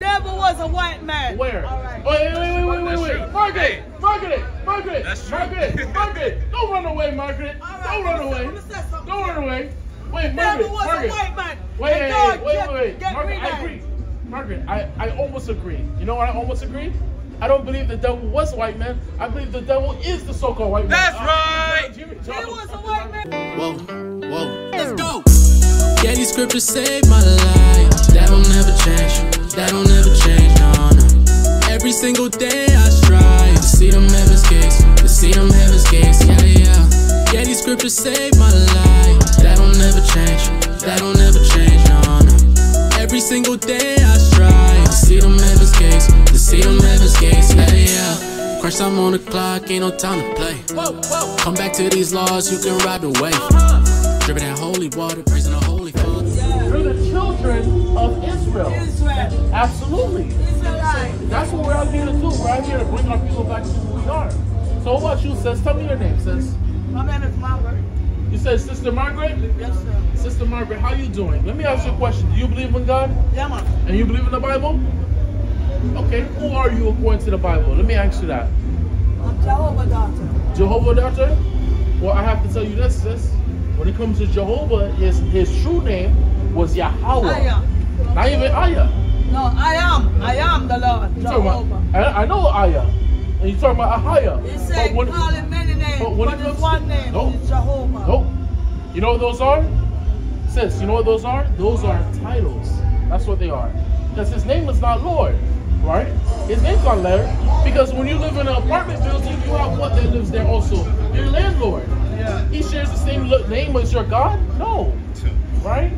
Devil was a white man. Where? All right. Wait, wait, wait, wait, wait, wait. Margaret, Margaret, Margaret, That's true. Margaret, Margaret. Don't run away, Margaret. All right, Don't run let me say- away. let me say something. Don't run away. Wait, Devil Margaret, was Margaret. a white man. Wait, And wait, wait, get- wait, wait. get Margaret, I agree. Margaret, I, I almost agree. You know what I almost agree? I don't believe the devil was a white man. I believe the devil is the so-called white man. That's Uh, right. Jimmy He was a white man. Whoa, whoa. Let's go. Yeah, these scriptures saved my life. That don't never change. That don't never change. No, no. Every single day I strive to see them heaven's gates. To see them heaven's gates. Yeah, yeah. Yeah, these scriptures saved my life. That don't never change. That don't never change. No, no. Every single day I strive to see them heaven's gates. To see them heaven's gates. Yeah, yeah. Crush, I'm on the clock. Ain't no time to play. Come back to these laws, you can ride the wave. Dripping that holy water, praising the holy the children of Israel. Israel. Absolutely. Israelite. That's what we're out here to do. We're out here to bring our people back to who we are. So what about you, sis? Tell me your name, sis. My name is Margaret. You said Sister Margaret? Yes, sir. Sister Margaret, how you doing? Let me ask you a question. Do you believe in God? Yeah, man. And you believe in the Bible? Okay, who are you according to the Bible? Let me ask you that. I'm Jehovah daughter. Jehovah daughter? Well, I have to tell you this, sis. When it comes to Jehovah, his his true name was Yahweh. I am. Not even Ayah. No, I am. I am the Lord. You talking Jehovah. about, I, I know Ayah. And you're talking about Ahaya. He said, But when- call him many names, but but, when it his comes- one name Nope. is Jehovah. Nope. You know what those are? Sis, you know what those are? Those are titles. That's what they are. Because his name is not Lord, right? His name's not Lord. Because when you live in an apartment building, you have what that lives there also? Your landlord. Yeah. He shares the same name as your God? No. Right?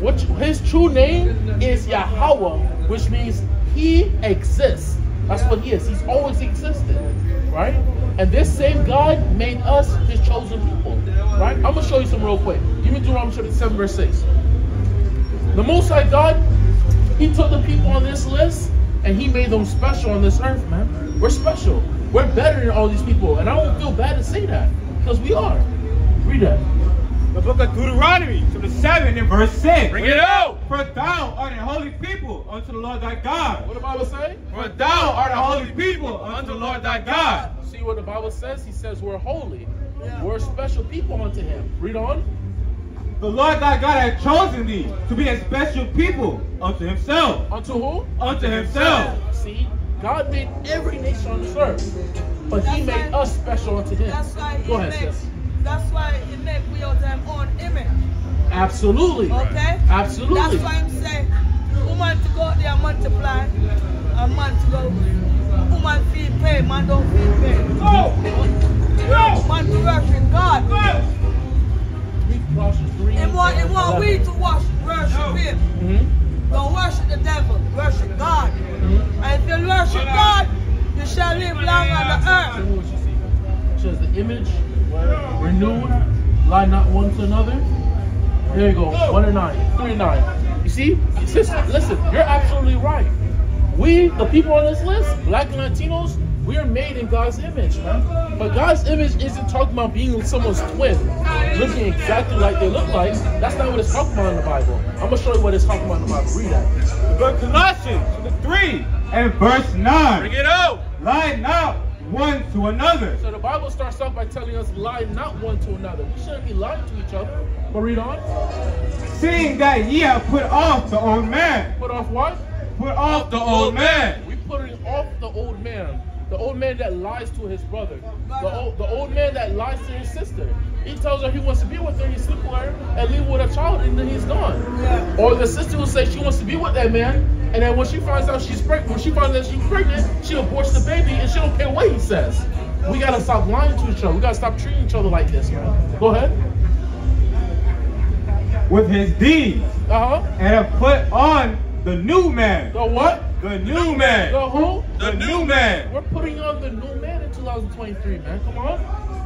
What his true name is Yahweh, which means he exists. That's what he is. He's always existed. Right? And this same God made us his chosen people. Right? I'm gonna show you some real quick. Give me Deuteronomy chapter 7, verse 6. The Most High God, He took the people on this list and He made them special on this earth, man. We're special. We're better than all these people. And I don't feel bad to say that because we are. Read that. The book of Deuteronomy, chapter 7 and verse 6. Bring it out. For thou art a holy people unto the Lord thy God. What the Bible say? For thou art a holy people unto the Lord thy God. See what the Bible says? He says we're holy. Yeah. We're special people unto Him. Read on. The Lord thy God hath chosen thee to be a special people unto himself. Unto who? Unto himself. See, God made every nation on this earth, but He made why- us special unto Him. That's why Go ahead, make, sis. That's why he make we Absolutely. Okay? Absolutely. That's why I'm saying woman to go out there and multiply and man to go woman feel pain, man don't feel pain. Go! Go! Man to worship God. Go! Read Colossians 3. He want, he want we to wash, worship him. hmm Don't worship the devil, worship God. And if you worship God, you shall live long on the earth. me what you see. It says the image, renewed, lie not one to another. There you go. One and nine. Three and nine. You see? Sister, listen, you're absolutely right. We, the people on this list, black and Latinos, we are made in God's image, man. But God's image isn't talking about being someone's twin, looking exactly like they look like. That's not what it's talking about in the Bible. I'm gonna show you what it's talking about in the Bible. Read that. The book Colossians, chapter 3 and verse 9. Bring it out. Lie not one to another. So the Bible starts off by telling us lie not one to another. We shouldn't be lying to each other. But read on. Seeing that ye have put off the old man. Put off what? Put off the old man. We putting off the old man. The old man that lies to his brother. The old, the old man that lies to his sister. He tells her he wants to be with her, he sleep with her, and leave with a child, and then he's gone. Yeah. Or the sister will say she wants to be with that man, and then when she finds out she's pregnant, when she finds out she's pregnant, she aborts the baby, and she don't care what he says. We gotta stop lying to each other. We gotta stop treating each other like this, man. Go ahead. With his deeds. Uh huh. And have put on the new man. The what? The new man. The who? The new man. We're putting on the new man in 2023, man. Come on.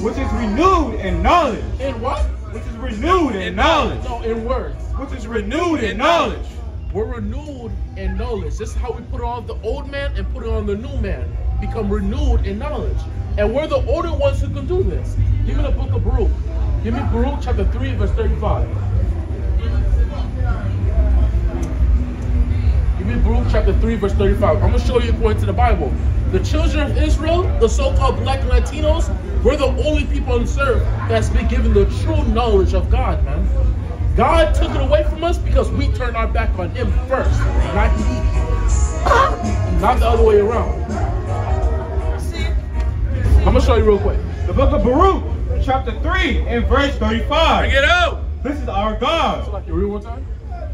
Which is renewed in knowledge. In what? Which is renewed in knowledge. No, oh, in words. Which is renewed in knowledge. We're renewed in knowledge. This is how we put on the old man and put on the new man. Become renewed in knowledge. And we're the older ones who can do this. Give me the book of Baruch. Give me Baruch chapter 3, verse 35. Baruch chapter 3, verse 35. I'm gonna show you according to the Bible. The children of Israel, the so-called black Latinos, we're the only people on this earth that's been given the true knowledge of God, man. God took it away from us because we turned our back on him first, not he. Not the other way around. I'm gonna show you real quick. The book of Baruch, chapter 3, and verse 35. Bring it out. This is our God. So like you read one time?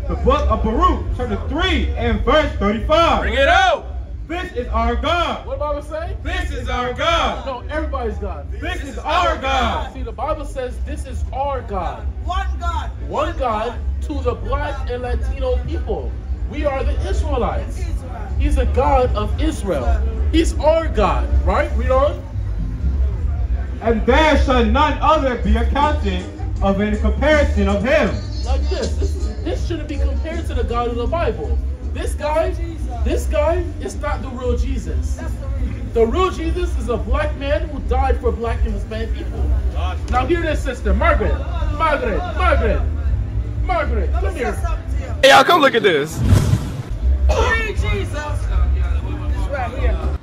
The book of Baruch, chapter 3, and verse 35. Bring it out. This is our God. What the Bible say? This is our God. No, everybody's God. This is our God. See, the Bible says this is our God. One God. One God to the black and Latino people. We are the Israelites. Israel. He's a God of Israel. He's our God, right? Read on. And there shall none other be accounted of in comparison of him. Like this. This, this shouldn't be compared to the God of the Bible. This guy, this guy is not the real Jesus. The real Jesus is a black man who died for black and Hispanic people. Now hear this, sister. Margaret. Margaret. Margaret. Margaret. Come here. something to you. Hey, y'all, come look at this. Free Jesus. It's right here.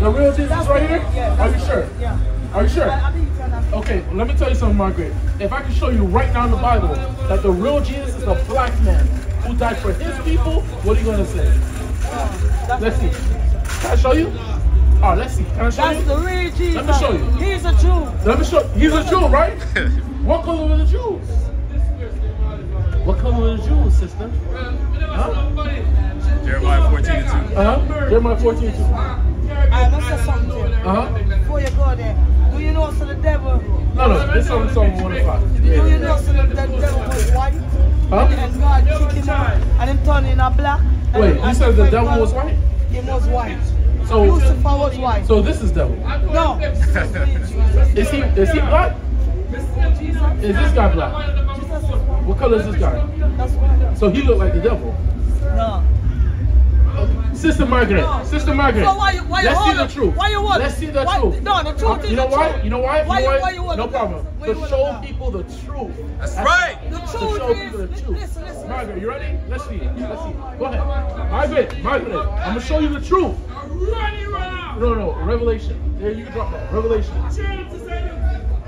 The real Jesus right here? Are you sure? Yeah. Are you sure? I, I think you can understand. Okay, well, let me tell you something, Margaret. If I can show you right now in the Bible that the real Jesus is a black man who died for his people, what are you going to say? Let's see. Can I show you? Oh, let's see. Can I show That's you? That's the real Jesus. Let me show you. He's a Jew. Let me show He's a Jew, right? what color were the Jews? What color were the Jews, sister? Huh? Jeremiah 14 and 2. Uh-huh. Jeremiah 14 2. I must say something to you. Uh-huh. Before you go there, do you know so the devil? No, no, this song is on 1 o'clock. Do you Yeah. know so the, the devil was white? Huh? And God kicked him out and him turned in a black. Wait, you said the devil was white? He was white. So, Lucifer was white. so this is devil. no. is real Jesus. Is he is he black? Is this guy black? Jesus is white. What color is this guy? That's white. So he looked like the devil. No. Sister Margaret, No. Sister Margaret. So why you- why you Let's see the truth. Why you hold Let's see the Why- truth. no, the truth Uh, is You know the why? truth. You know why? Why you why? why you hold no problem. To show people the truth. That's right. The To show is, people the truth. listen, listen. Margaret, you ready? Let's see. Let's see. Go ahead. Margaret, Margaret, I'm gonna show you the truth. No, no, Revelation. There you can drop that. Revelation.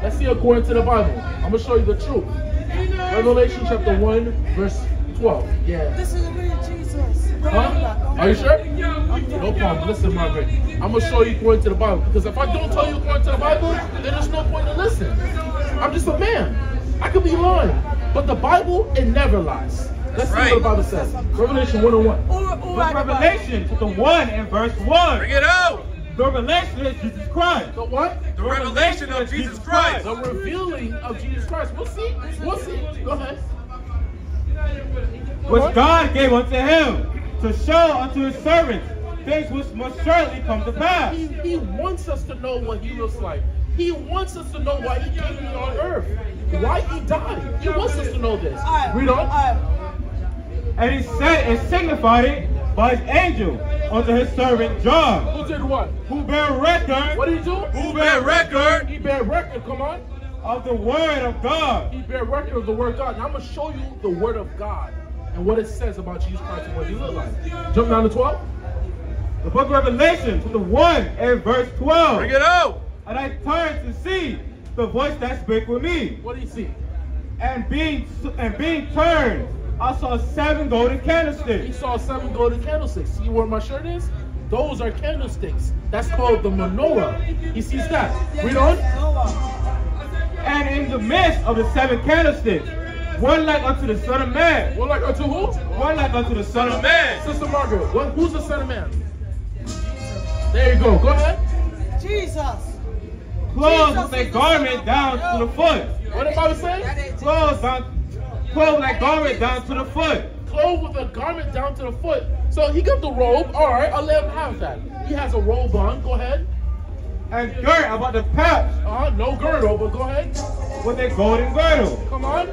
Let's see according to the Bible. I'm gonna show you the truth. Revelation chapter 1, verse 12. Yeah. Huh? do that. Don't Are you sure? No problem. Listen, Margaret. I'm gonna show you according to the Bible. Because if I don't tell you according to the Bible, then there's no point in listening. I'm just a man. I could be lying. But the Bible, it never lies. Let's see what the Bible says. Revelation 101. Who, who Book write the Revelation, chapter 1, and verse 1. Bring it out. The revelation of Jesus Christ. The what? The revelation of Jesus Christ. The revealing of Jesus Christ. We'll see. We'll see. Go ahead. which God gave unto him to show unto his servants things which must surely come to pass. He, he wants us to know what he looks like. He wants us to know why he came here on earth. Why he died. He wants us to know this. Alright, Read on. And he said and signified it by his angel unto his servant John, Who did what? who bear record What did he do? Who bear record? He bear record, come on. of the word of God. He bear record of the word of God. Now I'm going to show you the word of God and what it says about Jesus Christ and what he looked like. Jump down to 12. The book of Revelation, chapter 1 and verse 12. Bring it out. And I turned to see the voice that spake with me. What do you see? And being and being turned, I saw seven golden candlesticks. He saw seven golden candlesticks. See where my shirt is? Those are candlesticks. That's called the menorah. He sees that. Read on. And in the midst of the seven candlesticks, one like unto the Son of Man, What like unto who? one like unto the Son of Man, Man. Sister Margaret. What, who's the son of man? There you go. Go ahead. Jesus. clothed with a garment down to the foot. What did the Bible say? Clothed down, clothed like garment down to the foot. Clothed with a garment down to the foot. So he got the robe. All right, I'll let him have that. He has a robe on. Go ahead. And girt about the paps Uh, no girdle, but go ahead. with a golden girdle. Come on.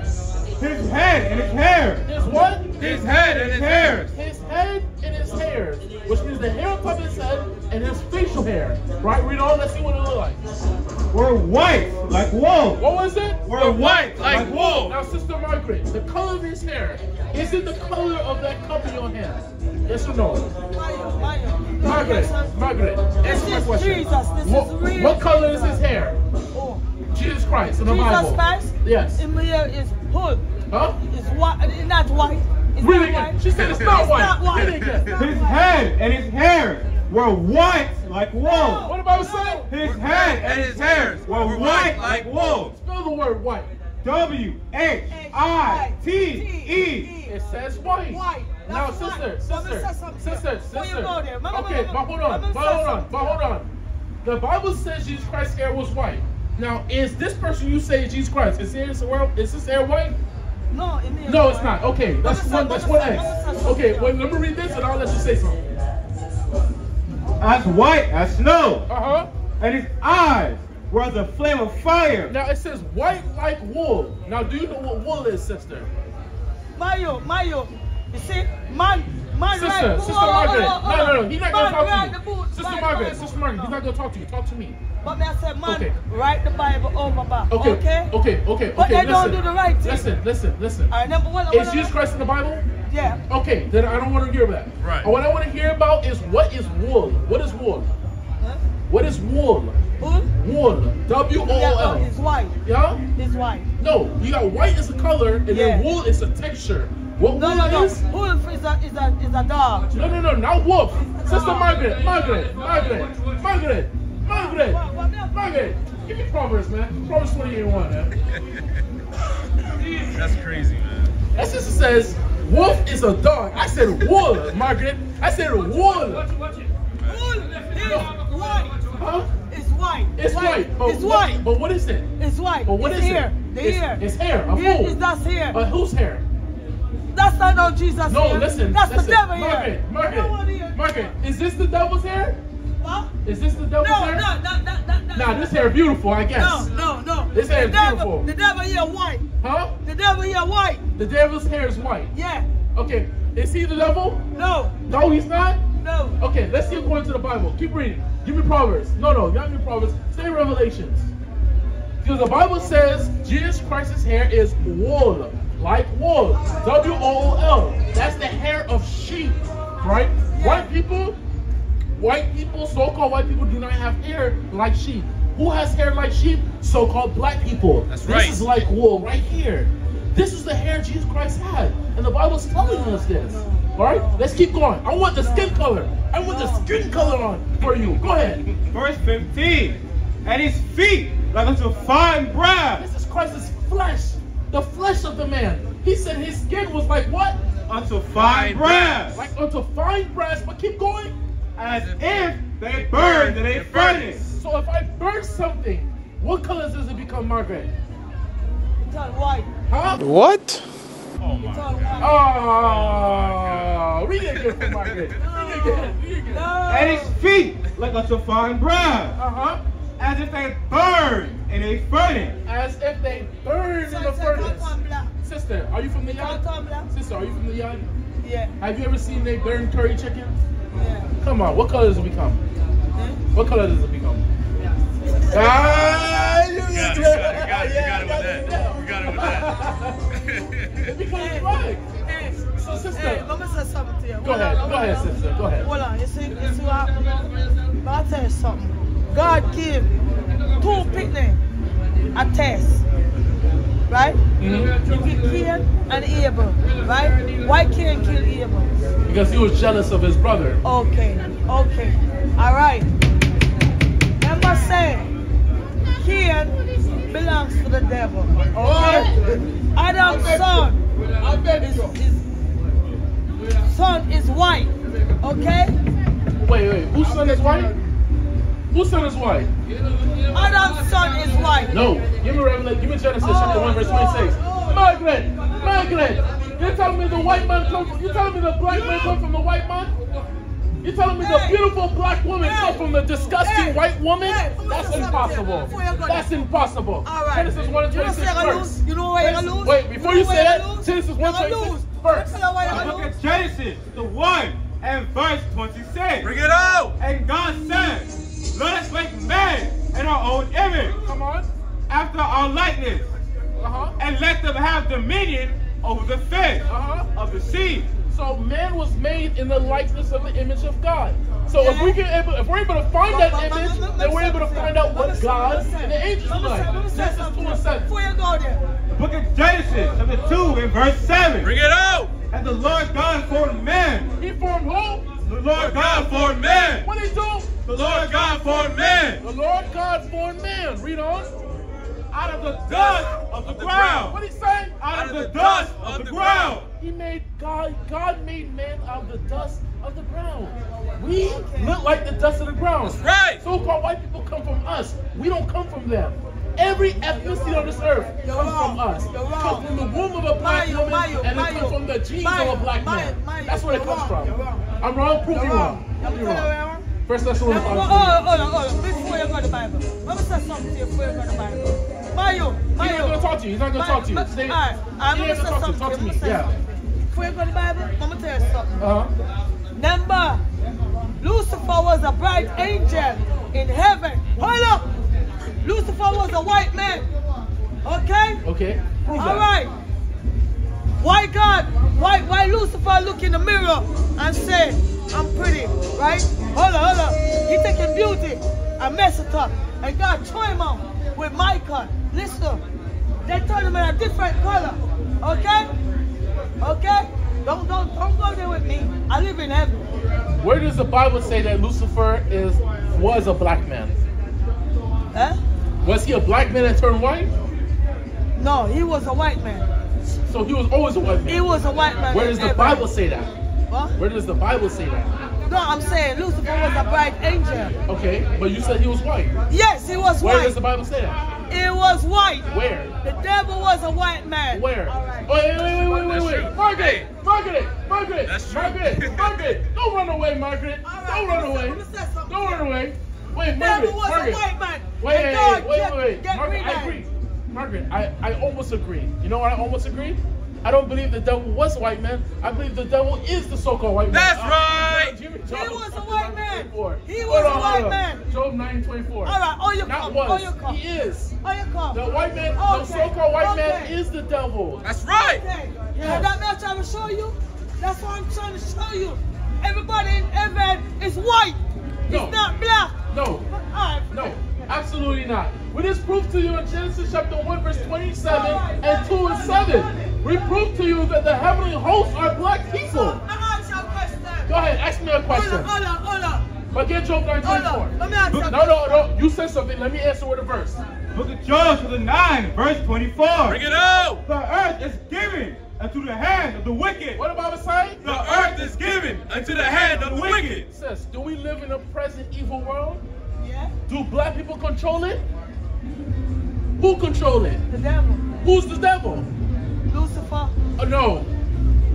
His head and his hair. His what? His head and his hair. His head and his hair. which means the hair of his head and his facial hair. Right? Read on. Let's see what it looks like. We're white like wool. What was it? Were white like wool. Now, Sister Margaret, the color of his hair Is it the color of that cup in your hand? Yes or no? Mayo, Mayo. Margaret, Margaret, answer my is question. Jesus, this what, is real what color is his hair? Oh. Jesus Christ in the Jesus Bible. Christ? Yes. In here is hood. Huh? It's white. It's not white. It's Read not white. She said it's not It's white. not white. Read it again. It's not His white. head and his hair were white like wool. What about say? His head And his hairs were white like wool. Spell the word white. W H I T E. It says white. White. Now, That's sister, white. Sister, sister, sister. mama, Okay, mama, but hold on, but hold on, but hold on. The Bible says Jesus Christ's hair was white. Now, is this person you say Jesus Christ? Is his hair, is his hair white? No, it means No, it's white. not. Okay, that's Mama one. That's mama one say- mama X. say. Okay, wait. Let me read this, and I'll let you say something. As white as snow. Uh huh. And his eyes were the flame of fire. Now it says white like wool. Now, do you know what wool is, sister? Mayo, Mayo. You see, man, man, Sister, right. Sister Hold on, Margaret. hold on, No, no, no. He's not gonna talk the to you. Sister Margaret, Sister. Margaret. He's not gonna talk to you. Talk to me. But me I said, man, Okay. write the Bible over back. Okay. Okay. Okay. Okay. But okay, they don't do the right thing. Listen. Listen. Listen. All right, number one. Is Jesus Christ in the Bible? Yeah. Okay, then I don't want to hear that. Right. What I want to hear about is what is wool? What is wool? Huh? What is wool? Who? Wool. W O Yeah, oh, O no, it's white. Yeah? It's white. No, you got white as a color, and Yeah. then wool is a texture. What No, wool no, no. is? Wolf is a is a is a dog. No, no, no, not wolf. Sister Margaret, Margaret, Margaret, Margaret, Margaret, What- what? Margaret. Give me Proverbs, man. Proverbs 28 and 1, man. That's crazy, man. That sister says wolf is a dog. I said wool, Margaret. I said wool. Wolf is white. Huh? It's white. It's white. But It's what- white. But what is it? It's white. But what it's is here. it? The it's, ear. It's hair. A Here fool. is that's here. But whose hair? That's not no Jesus No, here. listen. That's listen. the devil Margaret, here. Margaret, No. Margaret. Is this the devil's hair? Is this the devil's No, hair? no, no, no, no, no. Nah, this hair beautiful, I guess. No, no, no. This hair the is devil, beautiful. The devil here white. Huh? The devil here white. The devil's hair is white. Yeah. Okay. Is he the devil? No, No, he's not. no. Okay, let's see according to the Bible. Keep reading. Give me Proverbs. No, no, you me Proverbs. Stay Revelations. Because the Bible says Jesus Christ's hair is wool, like wool. W O O L. That's the hair of sheep, right? White people, white people, so-called white people do not have hair like sheep. Who has hair like sheep? So-called black people. That's this right. is like wool right here. This is the hair Jesus Christ had. And the Bible's telling us this. Alright? Let's keep going. I want the skin color. I want the skin color on for you. Go ahead. Verse 15. And his feet like unto fine brass, This is Christ's flesh. The flesh of the man. He said his skin was like what? unto fine Fine brass, Like unto fine brass, but keep going. As if they burned in a furnace. So if I burn something, what color does it become, Margaret? It's all white. Huh? What? Oh my It's all god. white. Oh, read it again for Margaret. Read it again. Read it. No. And his feet like unto fine brass, Uh-huh. as if they burned in a furnace. As if they burned So in a furnace. Sister, are you from the yard? Sister, are you from the yard? Yeah, Have you ever seen they burn curry chicken? Yeah. Come on, what color does it become? Eh? What color does it become? Ah, you You got it, you got it, you got it, you got it with that. You got it with that. it becomes black. Hey, So, hey, sister, let me say something to you. go Hold ahead, on, go hold ahead, on. sister, go ahead. Hold on, you see, you see what happened? But I'll tell you something. God give two picnic a test. Right? Mhm. He give Cain and Abel. Right? Why Cain kill Abel? Because he was jealous of his brother. Okay, okay. Alright. Remember saying Cain belongs to the devil. Okay? Adam's son is, is son is white. Okay? Wait, wait, whose son is white? Whose son is white? Adam's son is white. No, give me Revelation, give me Genesis chapter 1, verse 26. Margaret, Margaret, you're telling me the white man come from, you're telling me the black man come from the white man? You're telling me the beautiful black woman Hey. come from the disgusting Hey. white woman? Hey. That's impossible. before you go That's impossible. All right. Genesis 1 and You 26 you're first. You know why you're gonna lose? Wait, before You you know say you're that. Genesis You're 1 gonna 26 lose. first. You know why Look at Genesis, the 1 and verse 26. Bring it out. And God said, Let us make man in our own image, Come on. after our likeness, Uh-huh. and let them have dominion over the face Uh-huh. of the sea. So man was made in the likeness of the image of God. So if we can able, if we're able to find that But- but- image, but- but- then we're able to find out what God and the angels are but- like. but- but- Genesis but- 2 and 7. Before you go there, The book of Genesis, chapter 2, and verse 7. Bring it out. And the Lord God formed man. He formed who? The Lord God formed man. What did he do? The Lord God formed man. The Lord God formed man. Read on. Out of the dust of the ground. What did he saying? Out of the dust of the ground. He made God. God made man out of the dust of the ground. We look like the dust of the ground. That's right. So-called white people come from us. We don't come from them. Every ethnicity on this earth comes wrong. from us. You're. Comes from the womb of a black Mayo, woman, Mayo, and it comes from the genes Mayo, of a black Mayo, man. Mayo. That's where it comes wrong. from. You're wrong. I'm wrong. Prove You're me wrong. wrong. Let Prove me me tell you where wrong. First Thessalonians Hold on, hold on, hold on. Before you go to the Bible, let me say something to you before you go to the Bible. You. He's not gonna talk to you. Stay. All right, I'm gonna ain't say gonna talk to you. something. Talk to me. Yeah. Before you go to the Bible, I'm gonna tell you something. Uh huh. Number, Lucifer was a bright angel in heaven. Hold up. Lucifer was a white man. Okay? Okay. Prove that. All right. Why God? Why why Lucifer look in the mirror and say, I'm pretty, right? Hold on, hold on. He taking beauty and mess it up. And God throw him out with Michael. Listen, they told him in a different color. Okay? Okay? Don't don't don't go there with me. I live in heaven. Where does the Bible say that Lucifer is was a black man? Huh? Was he a black man that turned white? No, he was a white man. So he was always a white man. He was a white man. Where does the. Bible say that? What? Where does the Bible say that? No, I'm saying Lucifer was a bright angel. Okay, but you said he was white. Yes, he was Where white. Where does the Bible say that? He was white. Where? The devil was a white man. Where? All right. Oh, wait, wait, wait, wait, wait, wait. Margaret, Margaret, Margaret, That's true. Margaret, Margaret. Don't run away, Margaret. All right, Don't run away. say. Don't run away. Wait, The Margaret, devil was Margaret. a white man. Wait, And wait, God wait, get- wait, wait. get Margaret, I agree. Margaret, I, I almost agree. You know what I almost agree? I don't believe the devil was a white man. I believe the devil is the so-called white man. That's right. Jimmy He was a white man. 24. He Hold was a white hold on. man. Job 9, 24. All right, oh, you Not come. Oh, was. Oh, you come. He is. Oh, you come. The white man, the so-called white man is the devil. That's right. Okay. Yeah. And that I'm trying to show you. That's what I'm trying to show you. Everybody in heaven is white. No. It's not black. No, right. no, absolutely not. We just proved to you in Genesis chapter 1, verse 27 and 2 and 7. We prove to you that the heavenly hosts are black So, people. I ask you a question. Go ahead, ask me a Hold question. on, hold on, hold on. But get Job 9, 24. Let me ask No, no, no. You said something. Let me answer with a verse. Book of Job, chapter 9, verse 24. Bring it out. The earth is given unto the hand of the wicked. What about the Bible say? The earth is given unto the hand of the wicked. It says, do we live in a present evil world? Yeah? Do black people control it? Who control it? The devil. Who's the devil? Lucifer. Oh, no.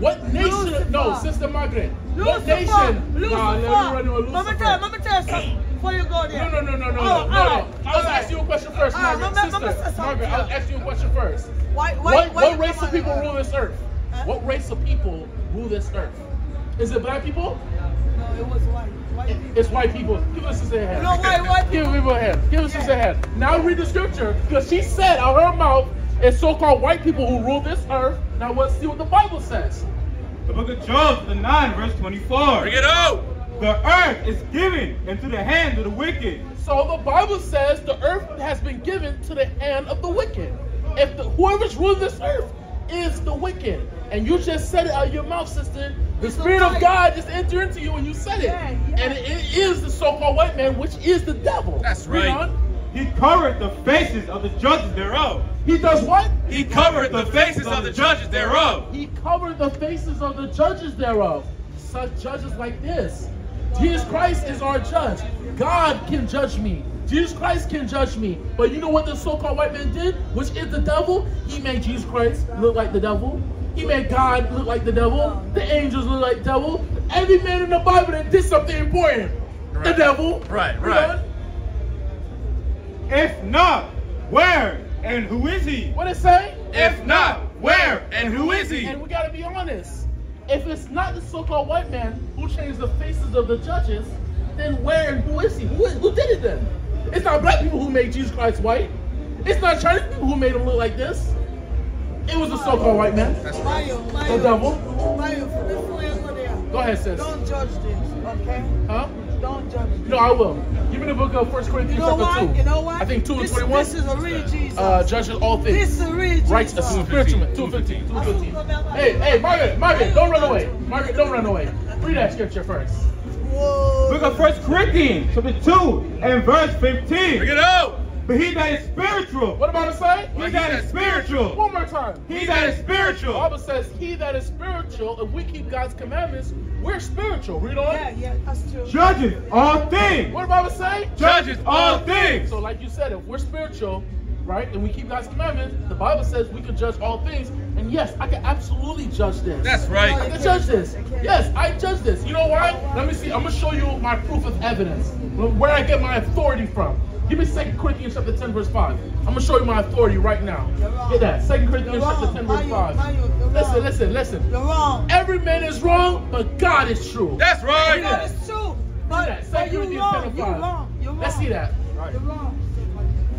What nation? Lucifer. No, Sister Margaret. What nation? Lucifer. Nah, let me run you a Let me Lucifer. tell let me tell you something before you go there. No, no, no, no, no, no, Oh, no, all no. I was all asking you a question first, All right, Margaret. me- sister, Margaret, I'll you. ask you a question first. Why, why, What, why what race of people on- rule this earth? Huh? What race of people rule this earth? Is it black people? No, it was white. White people. It's white people. Give us a hand. No, white, white Give people. people a hand. Give us a hand. Now read the scripture because she said out her mouth it's so-called white people who rule this earth. Now let's see what the Bible says. The book of Job, the 9, verse 24. Bring it out. The earth is given into the hand of the wicked. So the Bible says the earth has been given to the hand of the wicked. If the, whoever's ruling this earth is the wicked, and you just said it out of your mouth, sister, the It's Spirit the of. God just entered into you and you said it. Yeah, yeah. And it is the so-called white man, which is the devil. That's right. He covered the faces of the judges thereof. He does what? He covered the faces of the judges thereof. He covered the faces of the judges thereof. Such judges like this. Jesus Christ is our judge. God can judge me. Jesus Christ can judge me. But you know what the so-called white man did, which is the devil? He made Jesus Christ look like the devil. He made God look like the devil. The angels look like the devil. Every man in the Bible that did something important. The devil. Right, Read right. on. If not, where and who is he? What it say? If not, where and who is he? And we gotta be honest. If it's not the so-called white man who changed the faces of the judges, then where and who is he? Who, who did it then? It's not black people who made Jesus Christ white. It's not Chinese people who made him look like this. It was a so-called white man. Mario, Mario. The devil. Mario, before you go there, Go ahead, sis. don't judge this, okay? Huh? Don't judge this. No, I will. Give me the book of 1 Corinthians You know chapter why? 2. You know why? I think 2 and 21. This is a real Jesus. uh, judges all things. this is a real Jesus. Rights of spiritual man. 215. 215. Hey, hey, Margaret, Margaret, don't run away. Margaret, don't run away. Read that scripture first. Whoa. Book of First Corinthians, chapter 2, and verse 15. Bring it out. But he that is spiritual, What am about it say? he that is spiritual, One more time. he that is spiritual. The. Bible says, He that is spiritual, if we keep God's commandments, we're spiritual. Read on. Yeah, yeah, that's true. judges all things, What the Bible say? judges all things. So, like you said, if we're spiritual, right, and we keep God's commandments, the Bible says we can judge all things. And yes, I can absolutely judge this. That's right. I can judge this. Yes, I judge this. You know why? Let me see. I'm gonna show you my proof of evidence, where I get my authority from. Give me 2 Corinthians chapter 10, verse 5. I'm gonna show you my authority right now. Get that. 2 Corinthians You're chapter 10, verse 5. Listen, listen, listen. You're wrong. Every man is wrong, but God is true. That's right. That is true. But, that. but you Corinthians wrong. 10 You're wrong. You're wrong. Let's see that. You're wrong.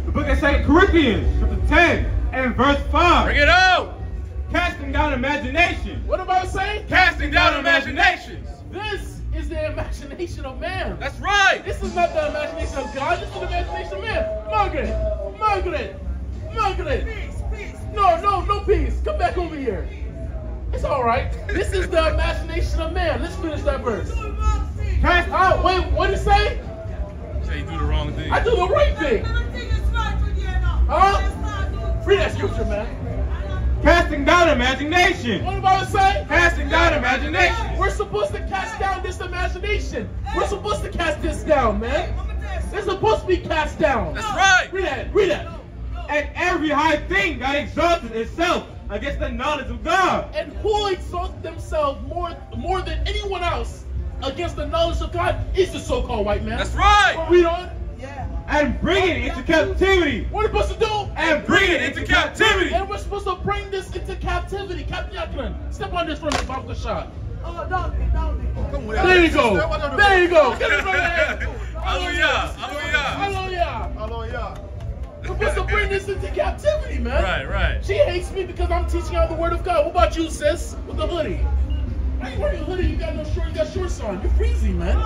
The book of Second Corinthians, chapter 10, and verse 5. Bring it out. Casting down imagination. What am I saying? Casting down imaginations. This is the imagination of man. That's right. This is not the imagination of God. This is the imagination of man. Margaret, Margaret, Margaret. Peace, peace. No, no, no peace. Come back over here. It's all right. This is the imagination of man. Let's finish that verse. Do the. Cast Oh, wait, what did it say? Say you do the wrong thing. I do the right thing. Everything is right with you now. Huh? Let's not do- Read that scripture, man. Casting down imagination. What about it say? Casting down imagination. We're supposed to cast down this imagination. We're supposed to cast this down, man. I'm gonna tell you It's supposed to be cast down. That's right. Read that. Read that. And every high thing that exalted itself against the knowledge of God. And who exalts themselves more more than anyone else against the knowledge of God is the so-called white man. That's right. Well, read on. Yeah. And bring it into captivity. What are we supposed to do? And bring it into captivity. And we're supposed to bring this into captivity. Captain Yaklan, step on this from the bump the shot. Oh, don't be, don't be. There you go. There you go. Get it right there. Hallelujah. Hallelujah. Hallelujah. Hallelujah. We're supposed to bring this into captivity, man. Right, right. She hates me because I'm teaching her the word of God. What about you, sis? With the hoodie? Why you wearing a hoodie? You got no shorts. You got shorts on. You're freezing, man.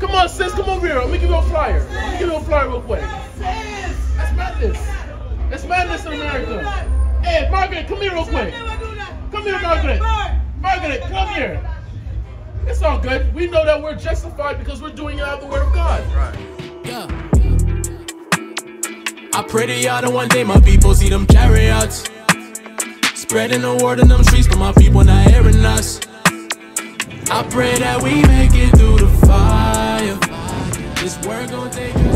Come on, sis. Come over here. Let me give you a flyer. Let me give you a flyer real quick. That's madness. That's madness in America. Hey, Margaret, come here real quick. Come here, Margaret. Margaret, come here. It's all good. We know that we're justified because we're doing it out of the word of God. Right. Yeah. I pray to y'all that one day my people see them chariots. Spreading the word in them streets, but my people not hearing us. I pray that we make it through the fire. This word gon' take us.